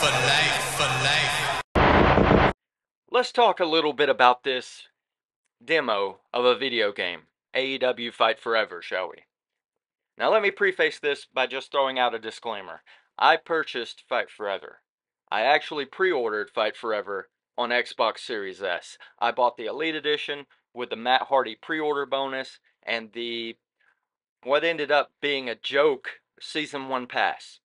for life, for life. Let's talk a little bit about this demo of a video game, AEW Fight Forever, shall we? Now, let me preface this by just throwing out a disclaimer. I purchased Fight Forever. I actually pre ordered Fight Forever on Xbox Series S. I bought the Elite Edition with the Matt Hardy pre order bonus and the what ended up being a joke Season 1 pass.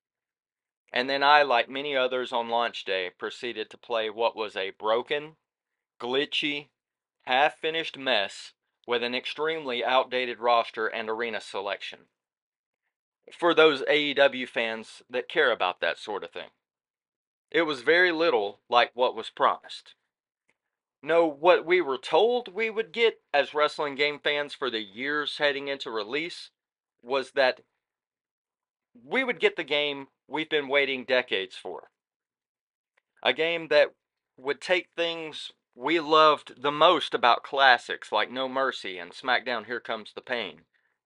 And then I, like many others on launch day, proceeded to play what was a broken, glitchy, half finished mess with an extremely outdated roster and arena selection for those AEW fans that care about that sort of thing. It was very little like what was promised. No, what we were told we would get as wrestling game fans for the years heading into release was that we would get the game we've been waiting decades for. A game that would take things we loved the most about classics like No Mercy and SmackDown Here Comes the Pain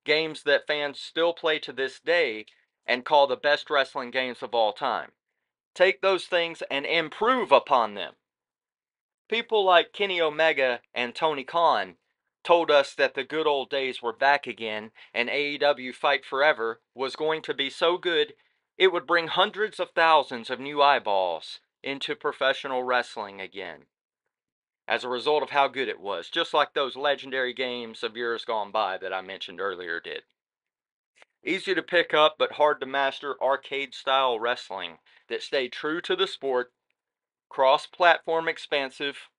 games that fans still play to this day and call the best wrestling games of all time. Take those things and improve upon them. People like Kenny Omega and Tony Khan told us that the good old days were back again and AEW Fight Forever was going to be so good it would bring hundreds of thousands of new eyeballs into professional wrestling again as a result of how good it was, just like those legendary games of years gone by that I mentioned earlier did. Easy to pick up but hard to master arcade style wrestling that stayed true to the sport, cross platform expansive,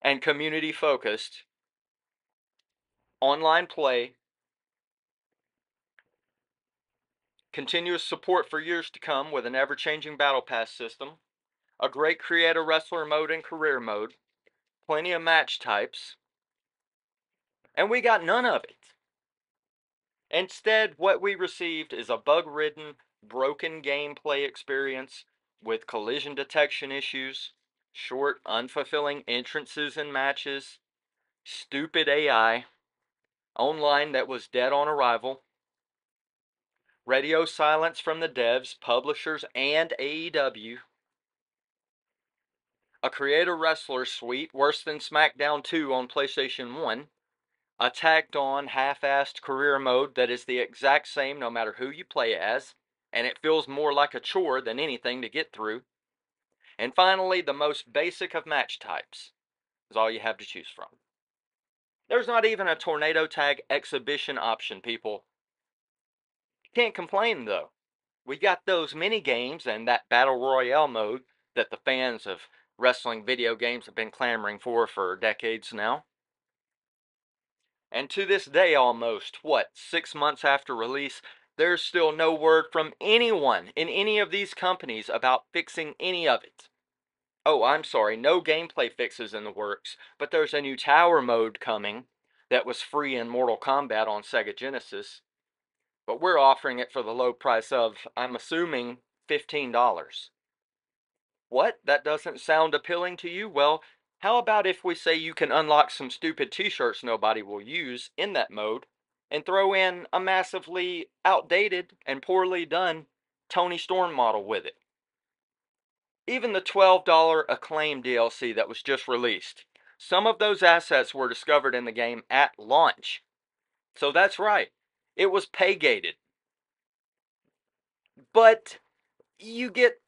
and community focused, online play, continuous support for years to come with an ever changing battle pass system, a great creator wrestler mode and career mode, plenty of match types, and we got none of it. Instead, what we received is a bug ridden, broken gameplay experience with collision detection issues, short, unfulfilling entrances and matches, stupid AI, online that was dead on arrival, radio silence from the devs, publishers, and AEW, a creator wrestler suite worse than SmackDown 2 on PlayStation 1, a tacked on half assed career mode that is the exact same no matter who you play as, and it feels more like a chore than anything to get through. And finally, the most basic of match types is all you have to choose from. There's not even a tornado tag exhibition option, people. Can't complain though. We got those mini games and that battle royale mode that the fans of wrestling video games have been clamoring for for decades now. And to this day, almost, what, six months after release, there's still no word from anyone in any of these companies about fixing any of it. Oh, I'm sorry, no gameplay fixes in the works, but there's a new tower mode coming that was free in Mortal Kombat on Sega Genesis. But we're offering it for the low price of, I'm assuming, $15. What? That doesn't sound appealing to you? Well, how about if we say you can unlock some stupid t-shirts nobody will use in that mode and throw in a massively outdated and poorly done Toni Storm model with it? Even the $12 Acclaim DLC that was just released, some of those assets were discovered in the game at launch. So that's right, it was pay gated. But you get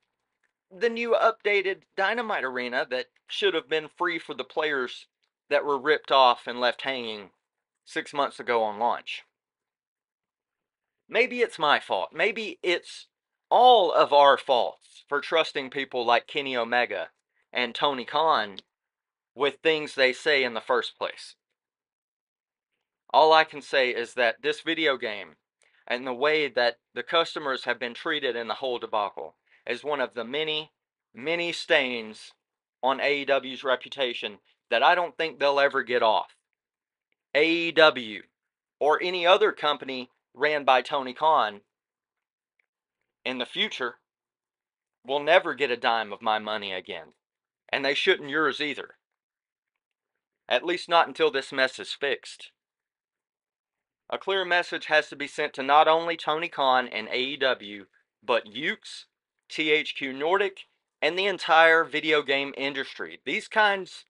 the new updated Dynamite Arena that should have been free for the players that were ripped off and left hanging six months ago on launch. Maybe it's my fault. Maybe it's all of our faults for trusting people like Kenny Omega and Tony Khan with things they say in the first place. All I can say is that this video game and the way that the customers have been treated in the whole debacle is one of the many, many stains on AEW's reputation that I don't think they'll ever get off. AEW or any other company ran by Tony Khan in the future will never get a dime of my money again. And they shouldn't yours either. At least not until this mess is fixed. A clear message has to be sent to not only Tony Khan and AEW, but Yuke's THQ Nordic, and the entire video game industry. These kinds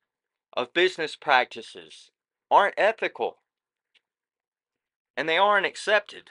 of business practices aren't ethical and they aren't accepted.